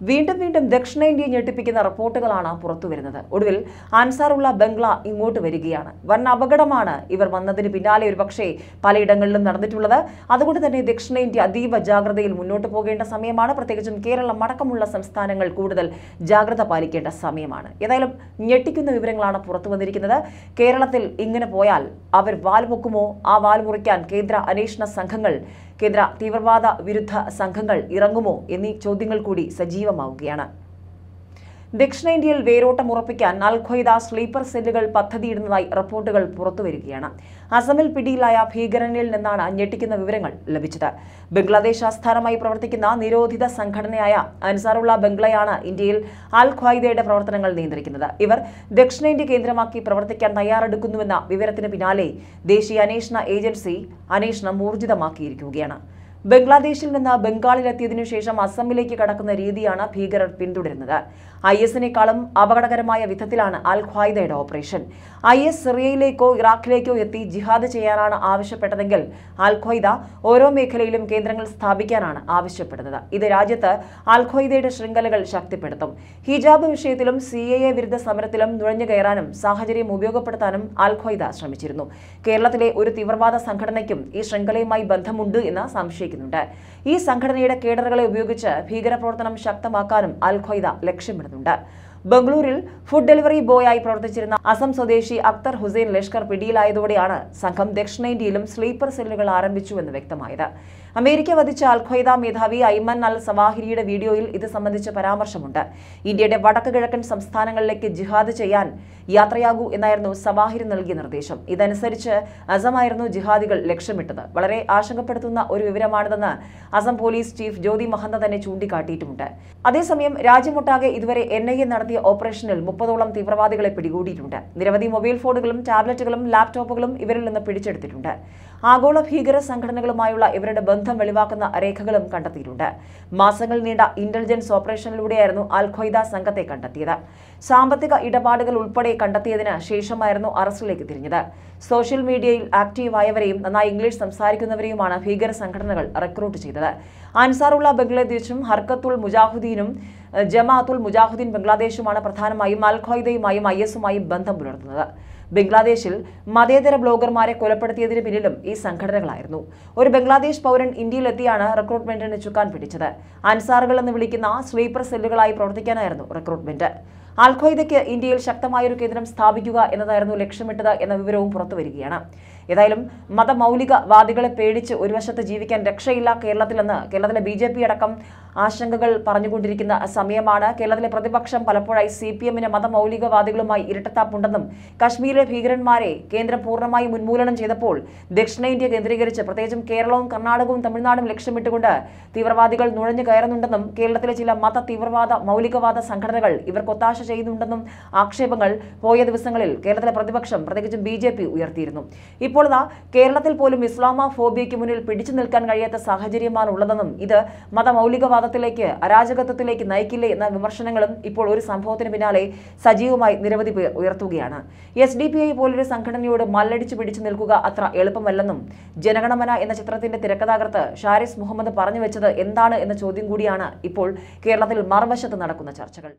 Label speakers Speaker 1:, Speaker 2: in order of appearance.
Speaker 1: വീണ്ടും വീണ്ടും ദക്ഷിണേന്ത്യ ഞെട്ടിപ്പിക്കുന്ന റിപ്പോർട്ടുകളാണ് പുറത്തു വരുന്നത് ഒടുവിൽ അൻസാറുള്ള ബംഗ്ല ഇങ്ങോട്ട് വരികയാണ്. വൻ അപകടമാണ് ഇവർ വന്നതിന് പിന്നാലെ ഒരുപക്ഷെ പലയിടങ്ങളിലും നടന്നിട്ടുള്ളത്. അതുകൊണ്ട് തന്നെ ദക്ഷിണേന്ത്യ അതീവ ജാഗ്രതയിൽ മുന്നോട്ട് പോകേണ്ട സമയമാണ്. പ്രത്യേകിച്ചും കേരളം അടക്കമുള്ള സംസ്ഥാനങ്ങൾ കൂടുതൽ ജാഗ്രത പാലിക്കേണ്ട സമയമാണ്. ഏതായാലും ഞെട്ടിക്കുന്ന വിവരങ്ങളാണ് പുറത്തു വന്നിരിക്കുന്നത്. കേരളത്തിൽ ഇങ്ങനെ പോയാൽ അവർ വാൽ പൊക്കുമോ ആ വാൽ മുറിക്കാൻ കേന്ദ്ര അന്വേഷണ സംഘങ്ങൾ കേന്ദ്ര തീവ്രവാദ വിരുദ്ധ സംഘങ്ങൾ ഇറങ്ങുമോ എന്നീ ചോദ്യങ്ങൾ കൂടി സജീവമാവുകയാണ്. ദക്ഷിണേന്ത്യയിൽ വേരോട്ടം ഉറപ്പിക്കാൻ അൽ ഖ്വയ്ദ സ്ലീപ്പർ സെല്ലുകൾ പദ്ധതിയിടുന്നതായി റിപ്പോർട്ടുകൾ പുറത്തുവരികയാണ്. അസമിൽ പിടിയിലായ ഭീകരനിൽ നിന്നാണ് ഞെട്ടിക്കുന്ന വിവരങ്ങൾ ലഭിച്ചത്. ബംഗ്ലാദേശ് ആസ്ഥാനമായി പ്രവർത്തിക്കുന്ന നിരോധിത സംഘടനയായ അൻസാറുള്ള ബംഗ്ലയാണ് ഇന്ത്യയിൽ അൽ ഖ്വായ്ദയുടെ പ്രവർത്തനങ്ങൾ നിയന്ത്രിക്കുന്നത്. ഇവർ ദക്ഷിണേന്ത്യ കേന്ദ്രമാക്കി പ്രവർത്തിക്കാൻ തയ്യാറെടുക്കുന്നുവെന്ന വിവരത്തിന് പിന്നാലെ ദേശീയ അന്വേഷണ ഏജൻസി അന്വേഷണം ഊർജിതമാക്കിയിരിക്കുകയാണ്. ബംഗ്ലാദേശിൽ നിന്ന് ബംഗാളിലെത്തിയതിനു ശേഷം അസമിലേക്ക് കടക്കുന്ന രീതിയാണ് ഭീകരർ പിന്തുടരുന്നത്. ഐ എസിനേക്കാളും അപകടകരമായ വിധത്തിലാണ് അൽ ഖ്വായ്ദയുടെ ഓപ്പറേഷൻ. ഐ എസ് സിറിയയിലേക്കോ ഇറാഖിലേക്കോ എത്തി ജിഹാദ് ചെയ്യാനാണ് ആവശ്യപ്പെട്ടതെങ്കിൽ അൽ ഖ്വയ്ദ ഓരോ മേഖലയിലും കേന്ദ്രങ്ങൾ സ്ഥാപിക്കാനാണ് ആവശ്യപ്പെടുന്നത്. ഇത് രാജ്യത്ത് അൽ ഖ്വയ്ദയുടെ ശൃംഖലകൾ ശക്തിപ്പെടുത്തും. ഹിജാബ് വിഷയത്തിലും സി എ എ വിരുദ്ധ സമരത്തിലും നുഴഞ്ഞു കയറാനും സാഹചര്യം ഉപയോഗപ്പെടുത്താനും അൽ ഖ്വയ്ദ ശ്രമിച്ചിരുന്നു. കേരളത്തിലെ ഒരു തീവ്രവാദ സംഘടനയ്ക്കും ഈ ശൃംഖലയുമായി ബന്ധമുണ്ട് എന്ന് സംശയിക്കുന്നുണ്ട് ഈ സംഘടനയുടെ കേഡറുകളെ ഉപയോഗിച്ച് ഭീകരപ്രവർത്തനം ശക്തമാക്കാനും അൽ ലക്ഷ്യമിടുന്നുണ്ട്. ബംഗളൂരിൽ ഫുഡ് ഡെലിവറി ബോയായി പ്രവർത്തിച്ചിരുന്ന അസം സ്വദേശി അക്തർ ഹുസൈൻ ലഷ്കർ പിടിയിലായതോടെയാണ് സംഘം ദക്ഷിണേന്ത്യയിലും സ്ലീപ്പർ സെല്ലുകൾ ആരംഭിച്ചുവെന്ന് വ്യക്തമായത്. അമേരിക്ക വധിച്ച അൽ മേധാവി ഐമൻ അൽ സവാഹിരിയുടെ വീഡിയോയിൽ ഇത് സംബന്ധിച്ച പരാമർശമുണ്ട്. ഇന്ത്യയുടെ വടക്ക് കിഴക്കൻ സംസ്ഥാനങ്ങളിലേക്ക് ജിഹാദ് ചെയ്യാൻ യാത്രയാകൂ എന്നായിരുന്നു സവാഹിരി നൽകിയ നിർദ്ദേശം. ഇതനുസരിച്ച് അസമായിരുന്നു ജിഹാദികൾ ലക്ഷ്യമിട്ടത്. വളരെ ആശങ്കപ്പെടുത്തുന്ന ഒരു വിവരമാണിതെന്ന് അസം പോലീസ് ചീഫ് ജ്യോതി മഹന്ത തന്നെ ചൂണ്ടിക്കാട്ടിയിട്ടുമുണ്ട്. അതേസമയം രാജ്യമൊട്ടാകെ ഇതുവരെ എൻ ഐ എ നടത്തിയ ഓപ്പറേഷനിൽ മുപ്പതോളം തീവ്രവാദികളെ പിടികൂടിയിട്ടുണ്ട്. നിരവധി മൊബൈൽ ഫോണുകളും ടാബ്ലറ്റുകളും ലാപ്ടോപ്പുകളും ഇവരിൽ നിന്ന് പിടിച്ചെടുത്തിട്ടുണ്ട്. ആഗോള ഭീകര സംഘടനകളുമായുള്ള ഇവരുടെ ബന്ധം വെളിവാക്കുന്ന രേഖകളും കണ്ടെത്തിയിട്ടുണ്ട്. മാസങ്ങൾ നീണ്ട ഇന്റലിജൻസ് ഓപ്പറേഷനിലൂടെയായിരുന്നു അൽ സംഘത്തെ കണ്ടെത്തിയത്. സാമ്പത്തിക ഇടപാടുകൾ ഉൾപ്പെടെ കണ്ടെത്തിയതിന് ശേഷമായിരുന്നു അറസ്റ്റിലേക്ക് തിരിഞ്ഞത്. സോഷ്യൽ മീഡിയയിൽ ആക്റ്റീവായവരെയും നന്നായി ഇംഗ്ലീഷ് സംസാരിക്കുന്നവരെയുമാണ് ഭീകര സംഘടനകൾ റിക്രൂട്ട് ചെയ്തത്. അൻസാറുള്ള ബംഗ്ലാദേശും ഹർക്കത്തുൽ മുജാഹുദ്ദീനും ജമാഅത്തുൽ മുജാഹുദ്ദീൻ ബംഗ്ലാദേശുമാണ് പ്രധാനമായും അൽ ഖ്വയ്ദയുമായും ഐ എസുമായും ബന്ധം പുലർത്തുന്നത്. ബംഗ്ലാദേശിൽ മതേതര ബ്ലോഗർമാരെ കൊലപ്പെടുത്തിയതിന് പിന്നിലും ഈ സംഘടനകളായിരുന്നു. ഒരു ബംഗ്ലാദേശ് പൗരൻ ഇന്ത്യയിലെത്തിയാണ് റിക്രൂട്ട്മെന്റിന് ചുക്കാൻ പിടിച്ചത്. അൻസാറുകൾ എന്ന് വിളിക്കുന്ന സ്ലീപ്പർ സെല്ലുകളായി പ്രവർത്തിക്കാനായിരുന്നു റിക്രൂട്ട്മെന്റ് അൽഖയ്ദയ്ക്ക് ഇന്ത്യയിൽ ശക്തമായൊരു കേന്ദ്രം സ്ഥാപിക്കുക എന്നതായിരുന്നു ലക്ഷ്യമിട്ടത് എന്ന വിവരവും പുറത്തുവരികയാണ്. ഏതായാലും മതമൗലികവാദികളെ പേടിച്ച് ഒരു വശത്ത് ജീവിക്കാൻ രക്ഷയില്ല കേരളത്തിലെന്ന് കേരളത്തിലെ ബി അടക്കം ആശങ്കകൾ പറഞ്ഞുകൊണ്ടിരിക്കുന്ന സമയമാണ്. കേരളത്തിലെ പ്രതിപക്ഷം പലപ്പോഴായി സി പി എമ്മിന് മതമൗലികവാദികളുമായി ഇരട്ടത്താപ്പുണ്ടെന്നും കശ്മീരിലെ ഭീകരന്മാരെ കേന്ദ്രം പൂർണമായും ഉന്മൂലനം ചെയ്തപ്പോൾ ദക്ഷിണേന്ത്യ കേന്ദ്രീകരിച്ച് പ്രത്യേകിച്ചും കേരളവും കർണാടകവും തമിഴ്നാടും ലക്ഷ്യമിട്ടുകൊണ്ട് തീവ്രവാദികൾ നുഴഞ്ഞു കയറുന്നുണ്ടെന്നും കേരളത്തിലെ ചില മത തീവ്രവാദ മൗലികവാദ സംഘടനകൾ ഇവർക്ക് ഒത്താശ ചെയ്യുന്നുണ്ടെന്നും ആക്ഷേപങ്ങൾ പോയ ദിവസങ്ങളിൽ കേരളത്തിലെ പ്രതിപക്ഷം പ്രത്യേകിച്ചും ബി ഉയർത്തിയിരുന്നു. ഇപ്പോൾ ഇപ്പോൾ ഇതാ കേരളത്തിൽ പോലും ഇസ്ലാമ ഫോബിയയ്ക്ക് മുന്നിൽ പിടിച്ചു നിൽക്കാൻ കഴിയാത്ത സാഹചര്യമാണ് ഉള്ളതെന്നും ഇത് മതമൗലികവാദത്തിലേക്ക് അരാജകത്വത്തിലേക്ക് നയിക്കില്ലേ എന്ന വിമർശനങ്ങളും ഇപ്പോൾ ഒരു സംഭവത്തിന് പിന്നാലെ സജീവമായി നിരവധി പേർ ഉയർത്തുകയാണ്. എസ് ഡി പി ഐ പോലൊരു സംഘടനയോട് മല്ലടിച്ചു പിടിച്ചു നിൽക്കുക അത്ര എളുപ്പമല്ലെന്നും ജനഗണമന എന്ന ചിത്രത്തിന്റെ തിരക്കഥാകൃത്ത് ഷാരിസ് മുഹമ്മദ് പറഞ്ഞു വെച്ചത് എന്താണ് എന്ന ചോദ്യം കൂടിയാണ് ഇപ്പോൾ കേരളത്തിൽ മറുവശത്ത് നടക്കുന്ന ചർച്ചകൾ.